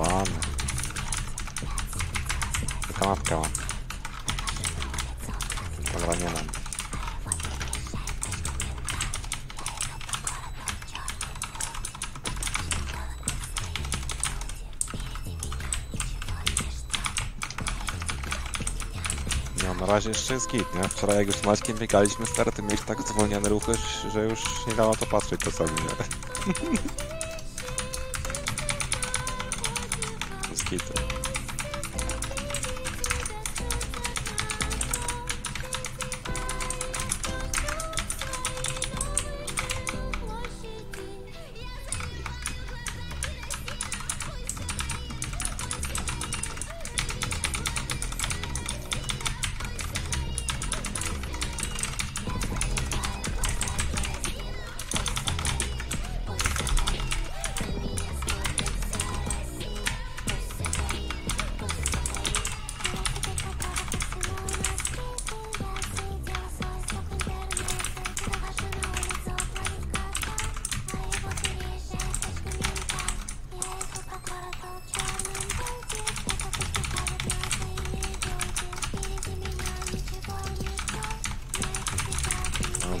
Pan. Kanapkę mam. Dobra, nie mam. No, na razie jeszcze jest git, nie? Wczoraj jak już z Maćkiem biegaliśmy stary, to miałeś tak zwolnione ruchy, że już nie dało to patrzeć czasami, nie? Z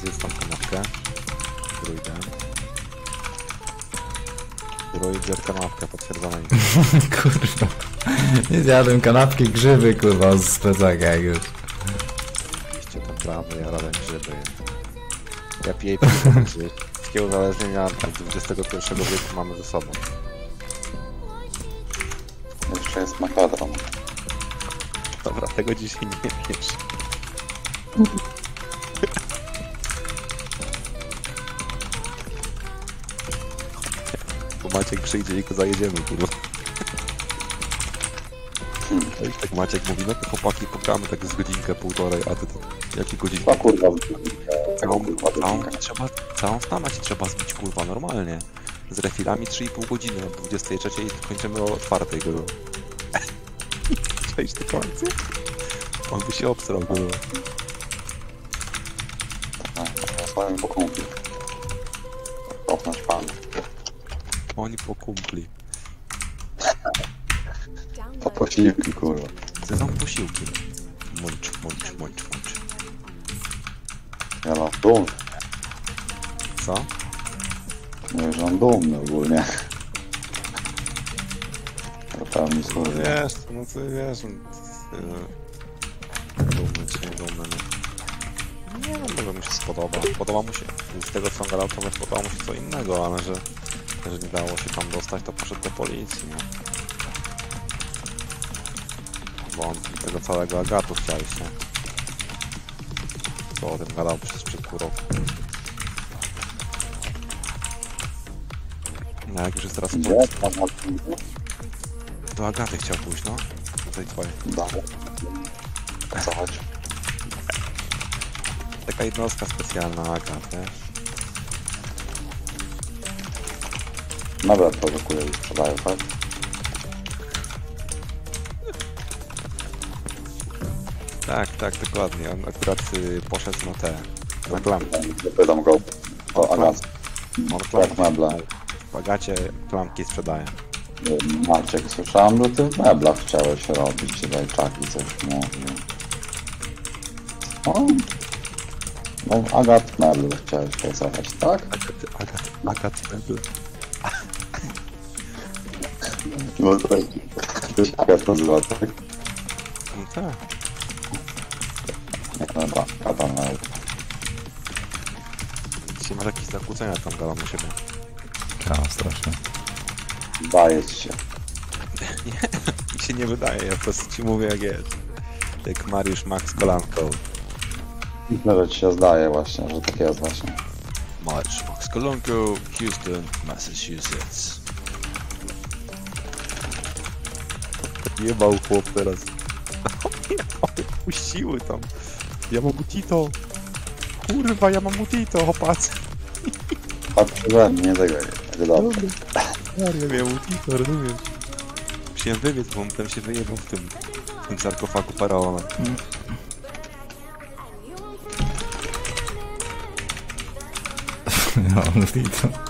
gitem. Zjedz tam kanapkę. Druid zjadł kanapkę, potwierdzone. kurwa. Nie zjadłem kanapki, grzyby, kurwa, z plecaka już. Oczywiście to prawda, ja radę grzyby. Ja piję także wszystkie uzależnienia XXI wieku mamy ze sobą. Jeszcze jest makadron. Dobra, tego dzisiaj nie wiesz. Maciek przyjdzie i go zajedziemy, kurwa. No i tak Maciek mówi, no to chłopaki pogramy tak z godzinkę, półtorej, a ty to jakie godzinki? A kurwa, Całą, kurwa, całą, trzeba, całą stamę ci trzeba zbić, kurwa, normalnie. Z refilami 3,5 godziny, od 23 i kończymy o 4, kurwa. Przejść do końca? On by się obstrał, kurwa. z wami po kumpli. Kopnąć pan. Oni po kumpli. Po posiłki, kurwa. Co są posiłki? Mącz, mącz, mącz, mącz. Ja mam dumny. Co? Mówię, że on dumny ogólnie. To pełni służy. Wiesz, no ty wiesz, no, ty, dumny czy nie dumny, no. Nie wiem, może mu się spodoba. Podoba mu się, z tego co on gadał, to podoba mu się co innego, ale że, że nie dało się tam dostać, to poszedł do policji, nie? Bo on tego całego agatu chciałeś, nie? Co o tym gadał przez, pół roku. No jak już jest teraz Gdzie? Tam na do Agaty chciał pójść, no. Do tej twojej. Dalej. O co chodzi? Taka jednostka specjalna Agat, wiesz? Nawet produkuje i sprzedaje, tak? Tak, tak, dokładnie. On akurat y, poszedł na te, na klamki. Zapytam go o Agat. On Jak klamki meble. w Agacie klamki sprzedaje. Maciek, słyszałem, że ty w meblach chciałeś robić. Dajczaki coś mówił. O. No, Agat meble chciałeś pracować, tak? Agat, Agat, Agat meble. No to to się Agat nazywa, tak? No tak. Jak nazywa? Agata meble. Dzisiaj masz jakieś zakłócenia tam gadam u siebie. Ja, strasznie. Daje ci się. Mi się nie wydaje, ja po prostu ci mówię jak jest. Jak Mariusz Max Kolanko. Myślę, że ci się zdaje właśnie, że tak jest właśnie. Mariusz Max Kolanko, Houston, Massachusetts. Jebał chłop teraz. Puściły tam. Ja mam mutito. Kurwa, ja mam mutito, chłopacy. Patrz przeze mnie, nie tego jak dobrze. Ja miałem mutito, rozumiesz? Musiałem wybiec, bo on tam się wyjebał w tym, w tym sarkofagu faraona. Ja, no i to.